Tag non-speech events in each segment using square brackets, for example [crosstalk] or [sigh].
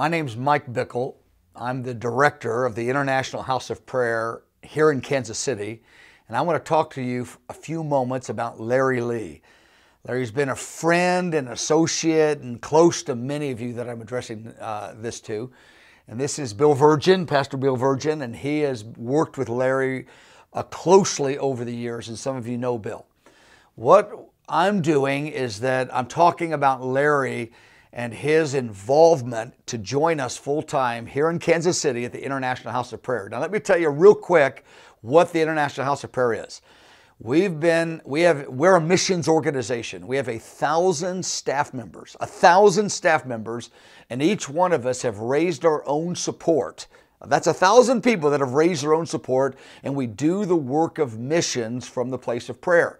My name's Mike Bickle. I'm the director of the International House of Prayer here in Kansas City, and I want to talk to you a few moments about Larry Lea. Larry's been a friend and associate and close to many of you that I'm addressing uh, this to. And this is Bill Virgin, Pastor Bill Virgin, and he has worked with Larry uh, closely over the years, and some of you know Bill. What I'm doing is that I'm talking about Larry and his involvement to join us full time here in Kansas City at the International House of Prayer. Now, let me tell you real quick what the International House of Prayer is. We've been, we have, we're a missions organization. We have a thousand staff members, a thousand staff members, and each one of us have raised our own support. That's a thousand people that have raised their own support, and we do the work of missions from the place of prayer.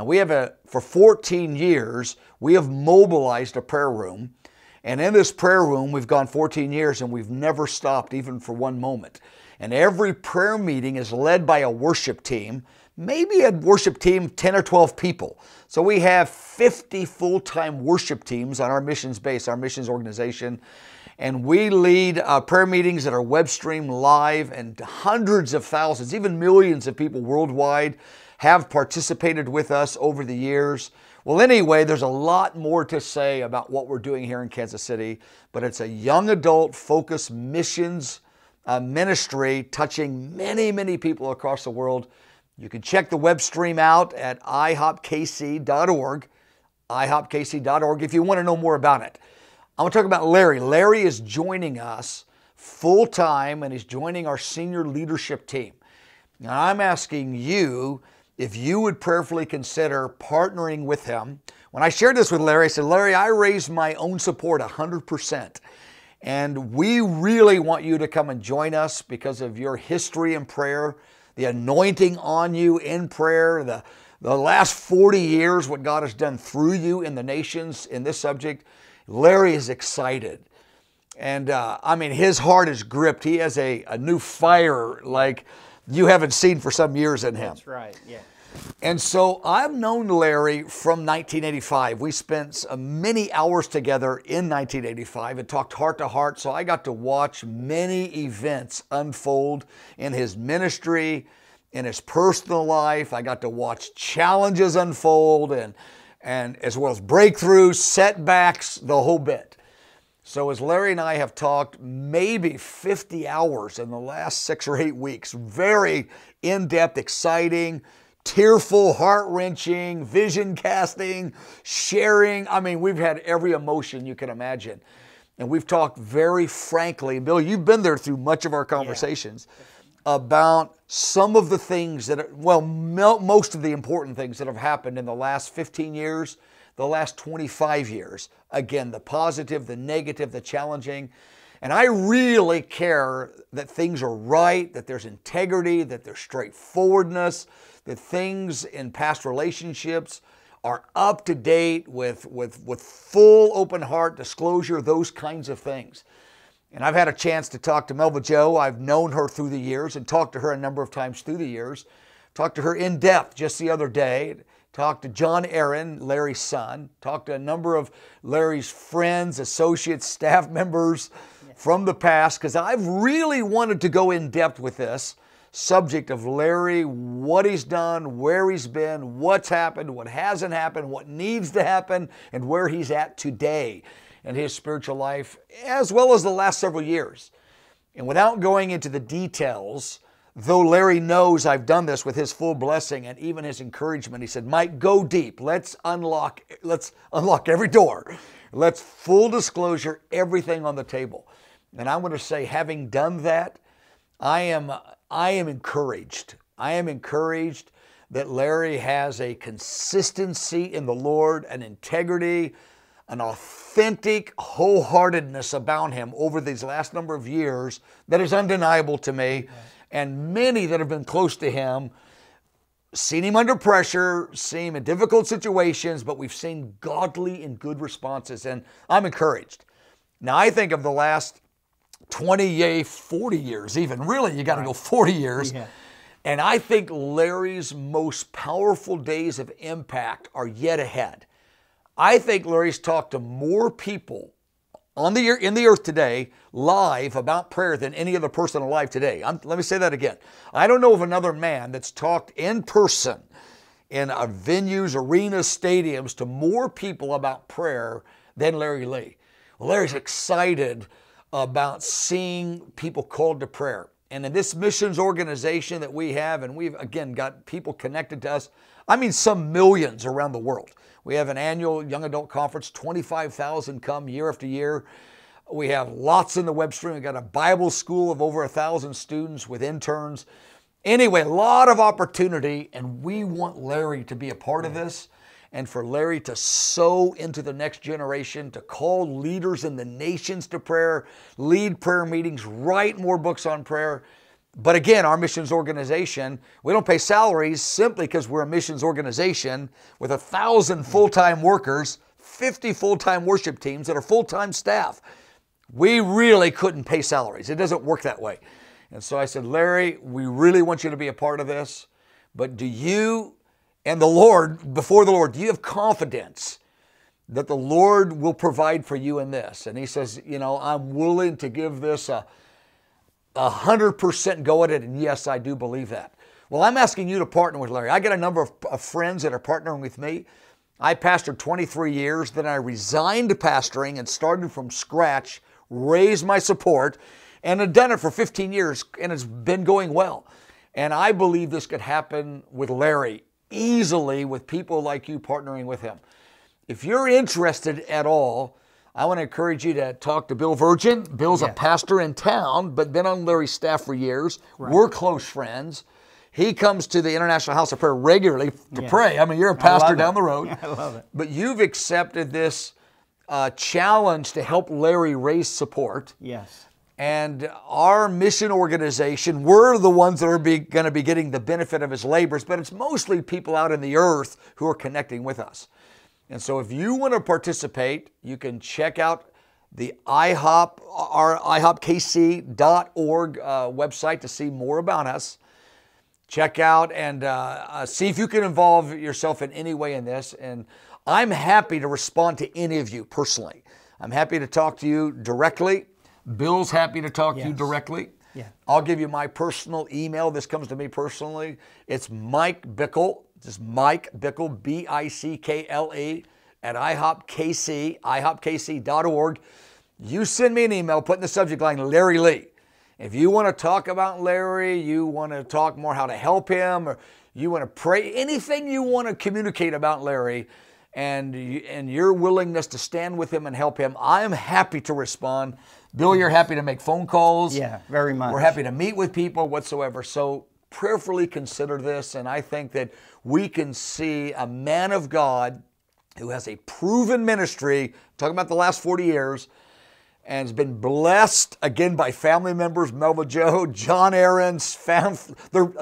Now, we have a, for 14 years, we have mobilized a prayer room. And in this prayer room, we've gone 14 years and we've never stopped even for one moment. And every prayer meeting is led by a worship team, maybe a worship team 10 or 12 people. So we have 50 full time worship teams on our missions base, our missions organization. And we lead uh, prayer meetings that are web stream live, and hundreds of thousands, even millions of people worldwide have participated with us over the years. Well, anyway, there's a lot more to say about what we're doing here in Kansas City, but it's a young adult focused missions uh, ministry touching many, many people across the world. You can check the web stream out at ihopkc.org, ihopkc.org, if you want to know more about it. I want to talk about Larry. Larry is joining us full time and he's joining our senior leadership team. Now, I'm asking you if you would prayerfully consider partnering with him. When I shared this with Larry, I said, Larry, I raised my own support 100%. And we really want you to come and join us because of your history in prayer, the anointing on you in prayer, the, the last 40 years, what God has done through you in the nations in this subject. Larry is excited. And uh, I mean, his heart is gripped. He has a, a new fire like you haven't seen for some years in him. That's right, yeah. And so I've known Larry from 1985. We spent uh, many hours together in 1985 and talked heart to heart. So I got to watch many events unfold in his ministry, in his personal life. I got to watch challenges unfold and, and as well as breakthroughs, setbacks, the whole bit. So, as Larry and I have talked maybe 50 hours in the last six or eight weeks, very in depth, exciting, tearful, heart wrenching, vision casting, sharing. I mean, we've had every emotion you can imagine. And we've talked very frankly. Bill, you've been there through much of our conversations yeah. about some of the things that, are, well, most of the important things that have happened in the last 15 years, the last 25 years. Again, the positive, the negative, the challenging. And I really care that things are right, that there's integrity, that there's straightforwardness, that things in past relationships are up to date with, with, with full open heart disclosure, those kinds of things. And I've had a chance to talk to Melva Joe. I've known her through the years and talked to her a number of times through the years. Talked to her in depth just the other day. Talked to John Aaron, Larry's son. Talked to a number of Larry's friends, associates, [laughs] staff members from the past because I've really wanted to go in depth with this subject of Larry, what he's done, where he's been, what's happened, what hasn't happened, what needs to happen, and where he's at today in his spiritual life, as well as the last several years. And without going into the details, though Larry knows I've done this with his full blessing and even his encouragement, he said, Mike, go deep. Let's unlock, let's unlock every door. Let's full disclosure everything on the table. And I want to say, having done that, I am I am encouraged. I am encouraged that Larry has a consistency in the Lord, an integrity, an authentic wholeheartedness about him over these last number of years that is undeniable to me. And many that have been close to him seen him under pressure, seen him in difficult situations, but we've seen godly and good responses. And I'm encouraged. Now, I think of the last 20, yay, 40 years, even. Really, you got to right. go 40 years. Yeah. And I think Larry's most powerful days of impact are yet ahead. I think Larry's talked to more people on the in the earth today live about prayer than any other person alive today. I'm, let me say that again. I don't know of another man that's talked in person in venues, arenas, stadiums to more people about prayer than Larry Lea. Well, Larry's excited about seeing people called to prayer. And in this missions organization that we have, and we've again got people connected to us, I mean, some millions around the world. We have an annual young adult conference, 25,000 come year after year. We have lots in the web stream. We've got a Bible school of over a thousand students with interns. Anyway, a lot of opportunity, and we want Larry to be a part of mm. this and for Larry to sow into the next generation, to call leaders in the nations to prayer, lead prayer meetings, write more books on prayer. But again, our missions organization, we don't pay salaries simply because we're a missions organization with a thousand full time workers, 50 full time worship teams that are full time staff. We really couldn't pay salaries. It doesn't work that way. And so I said, Larry, we really want you to be a part of this, but do you and the Lord, before the Lord, do you have confidence that the Lord will provide for you in this? And he says, You know, I'm willing to give this a, a hundred percent go at it. And yes, I do believe that. Well, I'm asking you to partner with Larry. I got a number of, of friends that are partnering with me. I pastored 23 years, then I resigned pastoring and started from scratch, raised my support, and had done it for 15 years, and it's been going well. And I believe this could happen with Larry easily with people like you partnering with him. If you're interested at all, I want to encourage you to talk to Bill Virgin. Bill's yes. a pastor in town, but been on Larry's staff for years. Right. We're close friends. He comes to the International House of Prayer regularly to yeah. pray. I mean, you're a pastor down the road. [laughs] I love it. But you've accepted this uh, challenge to help Larry raise support. Yes. And our mission organization, we're the ones that are going to be getting the benefit of his labors, but it's mostly people out in the earth who are connecting with us. And so if you want to participate, you can check out the IHOP, our IHOPKC.org uh, website to see more about us. Check out and uh, uh, see if you can involve yourself in any way in this. And I'm happy to respond to any of you personally. I'm happy to talk to you directly. Bill's happy to talk yes. to you directly. Yeah. I'll give you my personal email. This comes to me personally. It's Mike Bickle. Just Mike Bickle, B I C K L E, at IHOPKC, IHOPKC.org. You send me an email, put in the subject line Larry Lea. If you want to talk about Larry, you want to talk more how to help him, or you want to pray, anything you want to communicate about Larry, and, and your willingness to stand with him and help him, I am happy to respond. Bill, you're happy to make phone calls. Yeah, very much. We're happy to meet with people whatsoever. So prayerfully consider this, and I think that we can see a man of God who has a proven ministry, talking about the last 40 years, and has been blessed again by family members, Melva Joe, John Aaron's, fam-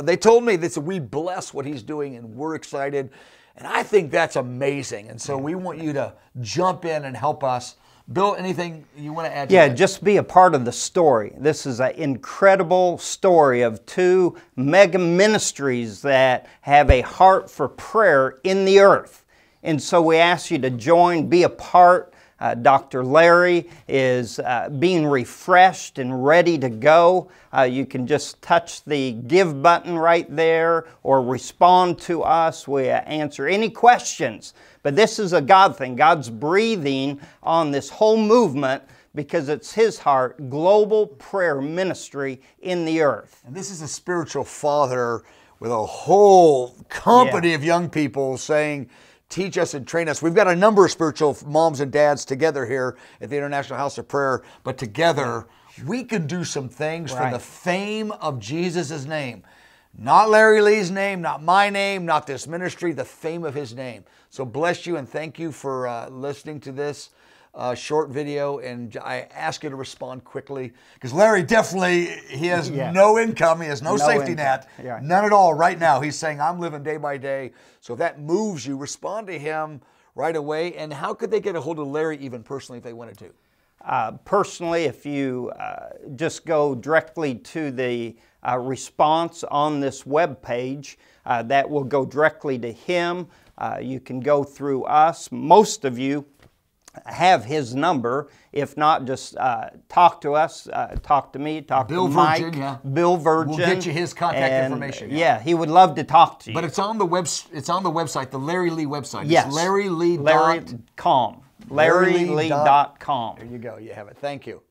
they told me that we bless what he's doing and we're excited. And I think that's amazing. And so we want you to jump in and help us Bill, anything you want to add? To yeah, that? just be a part of the story. This is an incredible story of two mega ministries that have a heart for prayer in the earth. And so we ask you to join, be a part. Uh, Dr. Larry is uh, being refreshed and ready to go. Uh, you can just touch the give button right there or respond to us. We answer any questions. But this is a God thing. God's breathing on this whole movement because it's His heart, global prayer ministry in the earth. And this is a spiritual father with a whole company yeah. of young people saying, teach us and train us. We've got a number of spiritual moms and dads together here at the International House of Prayer, but together we can do some things right. for the fame of Jesus' name. Not Larry Lea's name, not my name, not this ministry, the fame of his name. So bless you and thank you for uh, listening to this uh, short video. And I ask you to respond quickly because Larry definitely, he has yeah. no income, he has no, no safety income. net, yeah. none at all right now. He's saying, I'm living day by day. So if that moves you, respond to him right away. And how could they get a hold of Larry even personally if they wanted to? Uh, personally, if you uh, just go directly to the uh, response on this web page, uh, that will go directly to him. Uh, you can go through us. Most of you have his number. If not, just uh, talk to us, uh, talk to me, talk Bill to Mike, Virgin, yeah. Bill Virgin. We'll get you his contact and, information, Yeah. yeah. he would love to talk to you. But it's on the web. It's on the website, the Larry Lea website. It's yes, Larry Lea. Larry dot- com. Larry Lea LarryLea.com. There you go. You have it. Thank you.